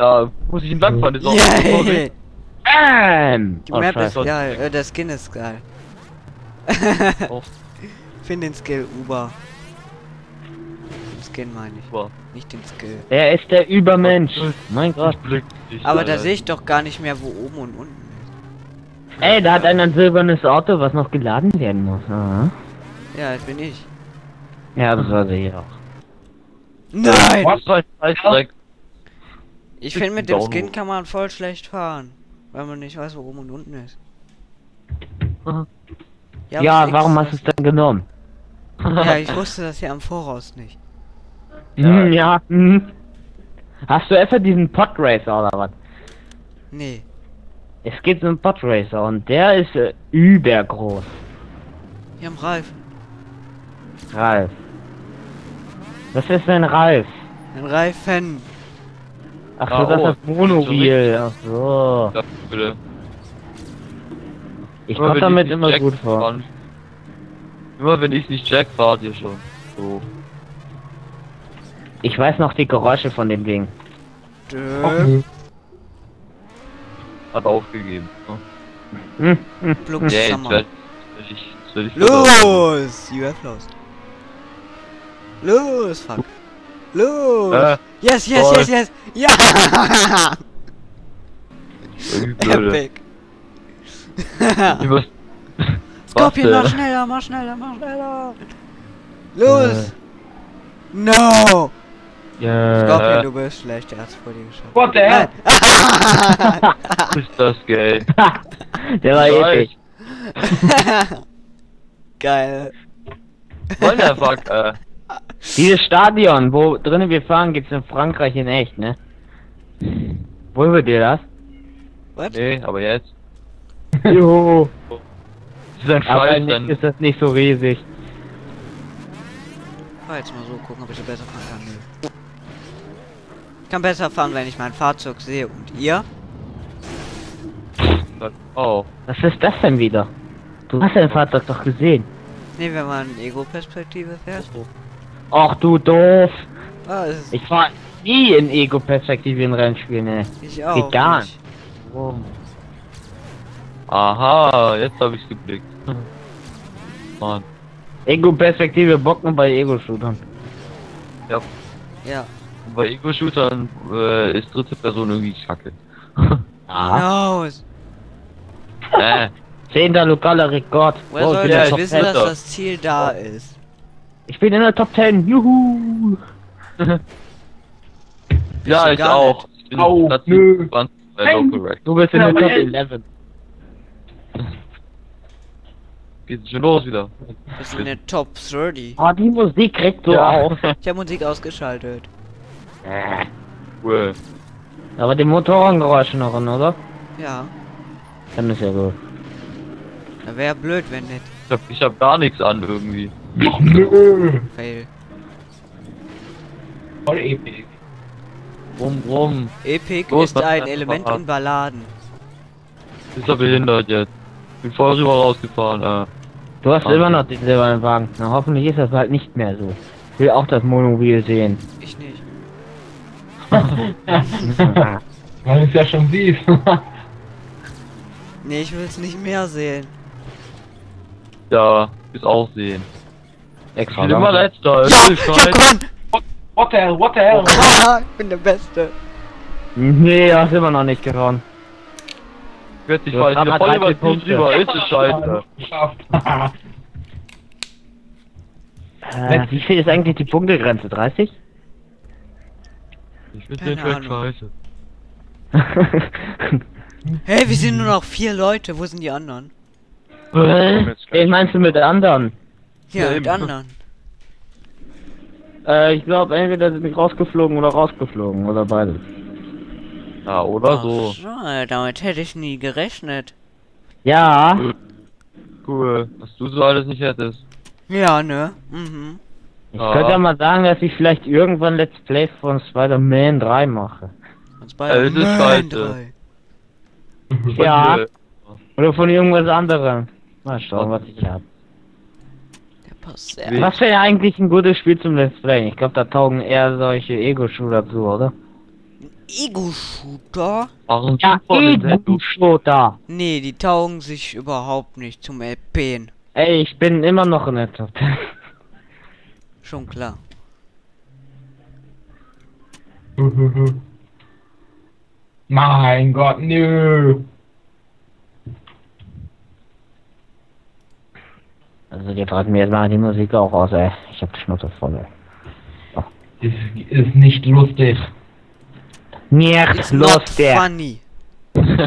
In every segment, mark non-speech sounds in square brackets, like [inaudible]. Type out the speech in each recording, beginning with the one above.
Da muss ich ihn langfahren, ist auch Yeah. Bam! Die Oh, Map ist scheiße. geil, äh, der Skin ist geil. Oh. [laughs] Find den Skill Uber. Den Skin meine ich, super. nicht den Skill. Er ist der Übermensch. Mein Gott. Aber da sehe ich doch gar nicht mehr, wo oben und unten ist. Ey, da hat einer ein silbernes Auto, was noch geladen werden muss. Aha. Ja, das bin ich. Ja, das war sie auch. Nein! Was soll ich? Ich finde, mit dem. Skin kann man voll schlecht fahren. Weil man nicht weiß, wo oben und unten ist. Ja, was warum hast du es dann genommen? [laughs] Ja, ich [laughs] wusste das ja im Voraus nicht. Ja. Hm, ja. hm. Hast du etwa diesen Podracer oder was? Nee. Es gibt so einen Podracer und der ist äh, übergroß. Hier am Reifen. Ralf. Was ist denn Ralf? Ein Reifen. Ach so, Ah, das oh, ist das Monowheel. Ach so. Ja, bitte. Ich komme wenn damit immer Jack gut vor. fahren- Immer wenn ich nicht Jack fahrt ihr schon. So. Ich weiß noch die Geräusche von dem Ding. Dö. Hat aufgegeben. Ne? Hm, hm. Plug Ja, jetzt Summer. werd, werd ich, jetzt werd ich. Los! You have lost. Los, fuck. Los! Äh, yes, yes, toll. yes, yes! Ja! [laughs] Epic. [laughs] Scorpion, mach äh, schneller, mach schneller, mach schneller! Los! No! Ja. Scorpion, du bist schlecht, er hat's vor dir geschafft. What the hell? [laughs] ist das gay? Der war Geil. episch. Geil. Wonderfuck, äh. Dieses Stadion, wo drinnen wir fahren, gibt's in Frankreich in echt, ne? Wo wird dir das? What? Nee, aber jetzt. [laughs] Juhu. Das ist ein Scheiß, dann. ist das nicht so riesig. Fahr jetzt mal so gucken, ob ich besser fahren kann. Nö. Ich kann besser fahren, wenn ich mein Fahrzeug sehe. Und ihr? Oh. Was ist das denn wieder? Du hast dein Fahrzeug doch gesehen. Ne, wenn man Ego-Perspektive fährt. Ach du doof. Ist Ich fahr nie in Ego-Perspektive in Rennspielen, ne? ich auch. Geht gar nicht. Aha, jetzt habe ich's geblickt. Mann. Ego-Perspektive bocken bei Ego-Shootern. Ja. Ja. Bei Ego-Shootern äh, ist dritte Person irgendwie kacke. [laughs] Ah. No. äh, Zehnter lokaler Rekord. Woher Oh, ich soll ich wissen, 10. dass das Ziel da ist? Ich bin in der Top 10. Juhu. [laughs] ja, ich auch. Ich bin Platz nö. 20 bei Local Rack. Du bist in der Top aber- 11. Geht schon los wieder. Wir sind in der Top 30. Oh, die Musik kriegt so Ja. auf. [laughs] Ich habe Musik ausgeschaltet. Cool. Aber die Motorengeräusche noch an, oder? Ja. Dann ist ja gut. Da wäre blöd, wenn nicht. Ich hab, ich hab gar nichts an irgendwie. Fail. Voll episch. Rum, rum. Epic Los, ist ein Element in Balladen. Ist er behindert jetzt. Bin voll rüber rausgefahren, äh. Du hast Ah. immer noch den silbernen Wagen. Na, hoffentlich ist das bald nicht mehr so. Ich will auch das Monowheel sehen. Ich nicht. [laughs] Weil es ja schon siehst. Nee, ich will es nicht mehr sehen. Ja, ist auch sehen. Ich Extra bin immer letzter. Ja, ist ich hab scheiße. gewonnen! What the hell, what the hell? [laughs] Haha, ich bin der Beste. Nee, hast immer noch nicht gewonnen. Wird sich voll, aber voll 13 über den Punkte. drüber. Ist es scheiße. Äh, wie viel ist eigentlich die Punktegrenze? 30? Ich finde Keine den Track scheiße. [laughs] Hey, wir sind nur noch vier Leute. Wo sind die anderen? Den meinst du mit anderen? Ja, Ja, mit anderen. Äh, ich glaube, entweder sind die rausgeflogen oder rausgeflogen oder beides. Ja, oder Ach so. so, damit hätte ich nie gerechnet. Ja, Cool. Was du so alles nicht hättest. Ja, ne? Mhm. ich Ja. könnte ja mal sagen, dass ich vielleicht irgendwann Let's Play von Spider-Man 3 mache. Das ist scheiße. Ja. Von, Oder von irgendwas anderem. Mal schauen, was ich hab. Passt sehr. Was wäre eigentlich ein gutes Spiel zum Let's Play? Ich glaube, da taugen eher solche Ego-Shooter zu, oder? Ego-Shooter? Warum Ja? Ego-Shooter. Nee, die taugen sich überhaupt nicht zum LPen. Ey, ich bin immer noch in der Top 10. Schon klar. [laughs] mein Gott, nö. Mir jetzt mal die Musik auch aus, ey. Ich hab die Schnauze voll, ey. Das ist nicht lustig. Nicht It's not lustig. funny.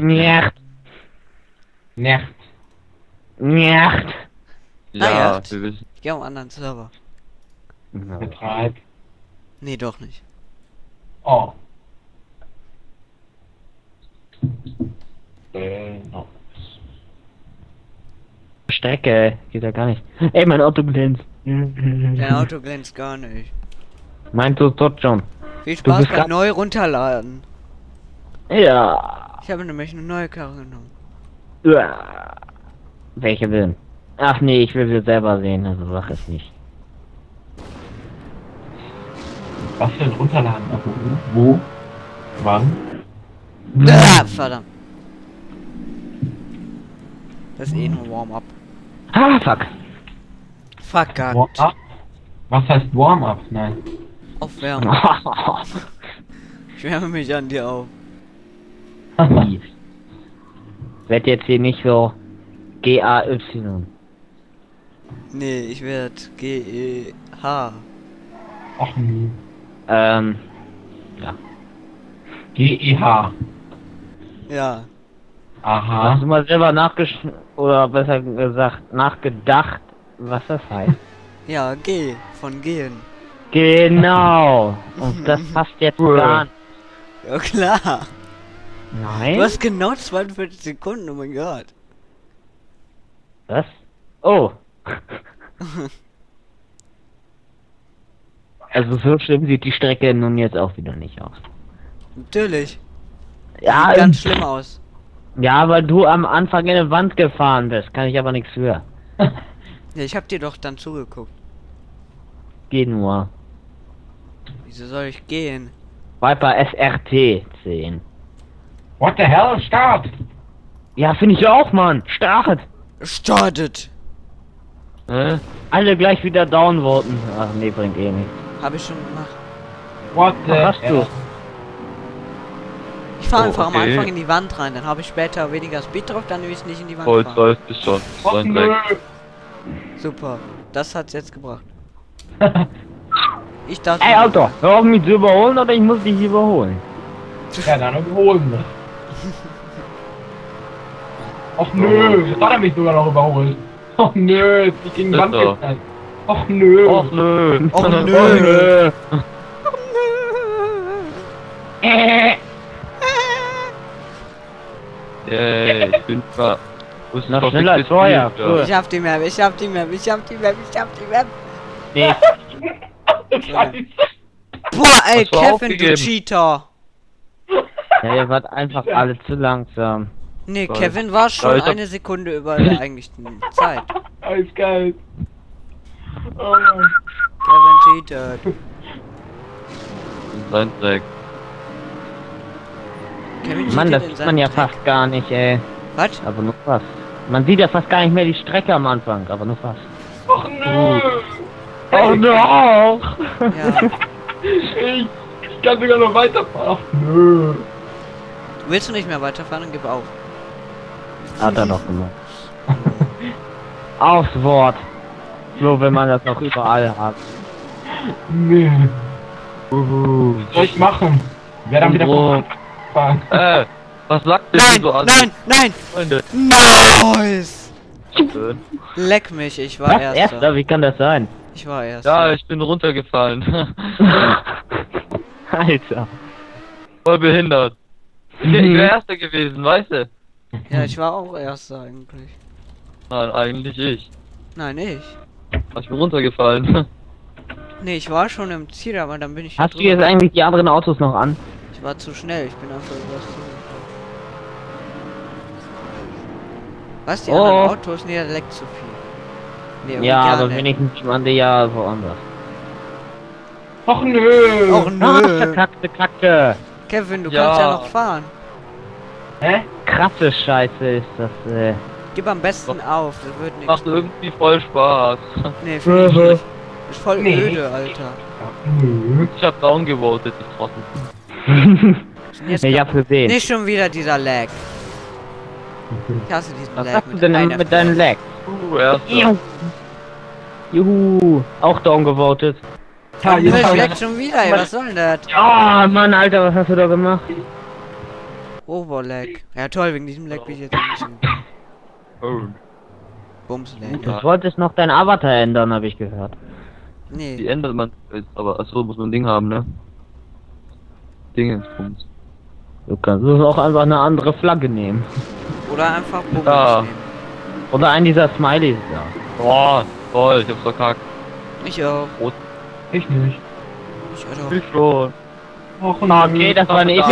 Nicht. Nicht. Ja, Ah, ja. wir wissen. Ich geh auf einen anderen Server. Betreib. Nee, doch nicht. Oh. Äh, no. Strecke, geht ja gar nicht. Ey, mein Auto glänzt. Dein Auto glänzt gar nicht. Mein tut tot schon. Viel Spaß bist beim neu runterladen. Ja. Ich habe nämlich eine neue Karre genommen. Uah. Welche will? Ach nee, ich will sie selber sehen, also sag es nicht. Was für ein Runterladen? Also, wo? Wann? Ah, verdammt. Das ist eh nur Warm-up. Ah, fuck. Fuck, God. Warm-up? Was heißt Warm-up? Nein. Aufwärmen. [laughs] Ich wärme mich an dir auf. Werd jetzt hier nicht so G-A-Y. Nee, ich werd G-E-H. Ach nö. Ähm, G-E-H. Ja. Aha. hast du mal selber nachgesch... oder besser gesagt, nachgedacht, was das heißt? [laughs] Ja, G. Von gehen. Genau. Und [laughs] das passt jetzt gar nicht. Ja, klar. Nein? Du hast genau 42 Sekunden, oh mein Gott. Was? Oh. [laughs] Also so schlimm sieht die Strecke nun jetzt auch wieder nicht aus. Natürlich. Ja, Sieht ganz schlimm aus. Ja, weil du am Anfang in eine Wand gefahren bist, kann ich aber nichts für. [laughs] Ja, ich hab dir doch dann zugeguckt. Geh nur. Wieso soll ich gehen? Viper SRT 10. What the hell? Start! Ja, finde ich auch, Mann. Start. Startet! Hä? Alle gleich wieder downvoten. Ach nee, bringt eh nichts. Hab ich schon gemacht. What the Was hast du? Ich fahre Oh, einfach am okay. Anfang in die Wand rein, dann habe ich später weniger Speed drauf, dann will ich nicht in die Wand Holz fahren. läuft es schon. Och nö. Super. Das hat's jetzt gebracht. [laughs] Ich dachte. Ey, Auto, hör auf mich zu überholen oder ich muss dich überholen. ja, dann überholen wir. [laughs] Och nö, jetzt hat er mich sogar noch überholt. Och nö, jetzt bin ich gegen die Wand geknallt. Och nö. Och nö. Och [laughs] nö. nö. Äh, ich bin zwar. Wo ist Noch schneller als vorher. Cool. Ich hab die Map, ich hab die Map, ich hab die Map, ich hab die Map. nee. [laughs] Boah, ey, Kevin, du? Cheater. ja, ihr wart einfach alle zu langsam. Nee, Geil. Kevin war schon hab- eine Sekunde über der [laughs] eigentlichen Zeit. Alles geil. Oh. Kevin cheatet. Sein Dreck. Mann, das sieht man ja Dreck. fast gar nicht, ey. Was? Aber nur fast. Man sieht ja fast gar nicht mehr die Strecke am Anfang, aber nur fast. Och nö. Oh no! Ja. Ich, [laughs] ich kann sogar noch weiterfahren. Ach nö. Willst du nicht mehr weiterfahren, dann gib auf. Hat er doch gemacht. [laughs] Aufs Wort. So, wenn man das noch überall hat. Nö. Uhu. Was soll ich machen? Wer dann wieder? Äh, was sagt ihr Nein, denn so an? nein, nein! Freunde. Nice! Schön. Leck mich, ich war Was? erster. Erster? Wie kann das sein? Ich war erster. Ja, ich bin runtergefallen. [laughs] Alter. Voll behindert. Ich Mhm. wäre Erster gewesen, weißt du? Ja, ich war auch erster eigentlich. Nein, eigentlich ich. Nein, ich. Ich bin runtergefallen. [laughs] Nee, ich war schon im Ziel, aber dann bin ich Hast du drüber- jetzt eigentlich die anderen Autos noch an? Ich war zu schnell, ich bin einfach übers. Was, die Oh. anderen Autos? Nee, der leckt zu viel. Nee, Ja, aber nicht. wenigstens man die ja woanders. Och nö. Och nö. verkackte Kacke. Kevin, du Ja. kannst ja noch fahren. Hä? Krasse Scheiße ist das, äh. Gib am besten auf, das wird nichts. Macht irgendwie voll Spaß. Nee, finde ich nicht. Ist voll Nee. öde, Alter. Ich hab down gewotet, ich trottel. [laughs] Jetzt ich hab's gesehen. Nicht schon wieder dieser Lag. Ich hasse diesen Was Lag hast du denn mit deinen Frau. Legs? Uh, erster. Juhu, auch down gewotet. Ja, hab lag ich... schon wieder, ey, was soll denn das? Oh Mann, Alter, was hast du da gemacht? Overlag. Ja toll, wegen diesem Lag bin ich jetzt ein bisschen Oh. Bums-Lag. Du wolltest noch dein Avatar ändern, habe ich gehört. Die Nee, ändert man aber achso, muss man ein Ding haben, ne? Dingenspunkt. Du kannst es auch einfach eine andere Flagge nehmen. oder einfach Bums Ja. nehmen. Oder einen dieser Smileys da. Boah, toll, ich hab's verkackt. Ich auch. Ich nicht. Ich auch. Ich schon. Och nein. Okay, das war. Idee.